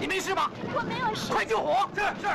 你没事吧？我没有事。快救火！是是。